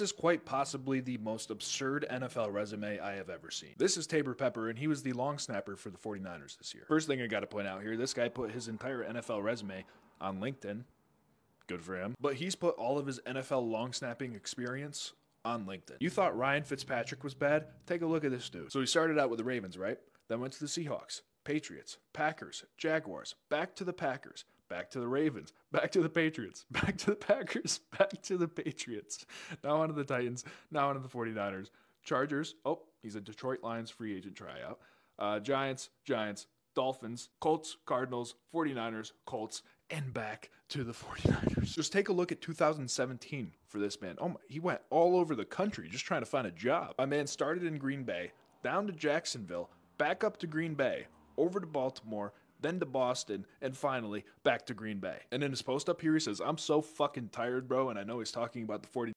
is quite possibly the most absurd NFL resume I have ever seen. This is Taybor Pepper, and he was the long snapper for the 49ers this year. First thing I got to point out here this guy put his entire NFL resume on LinkedIn. Good for him. But he's put all of his NFL long snapping experience on LinkedIn. You thought Ryan Fitzpatrick was bad? Take a look at this dude. So he started out with the Ravens, right? Then went to the Seahawks, Patriots, Packers, Jaguars, back to the Packers, back to the Ravens, back to the Patriots, back to the Packers, back to the Patriots. Now onto the Titans, now onto the 49ers. Chargers, oh, he's a Detroit Lions free agent tryout. Uh, Giants, Giants, Dolphins, Colts, Cardinals, 49ers, Colts, and back to the 49ers. Just take a look at 2017 for this man. Oh my, he went all over the country just trying to find a job. My man started in Green Bay, down to Jacksonville, back up to Green Bay, over to Baltimore, then to Boston, and finally back to Green Bay. And in his post up here, he says, I'm so fucking tired, bro. And I know he's talking about the 49ers.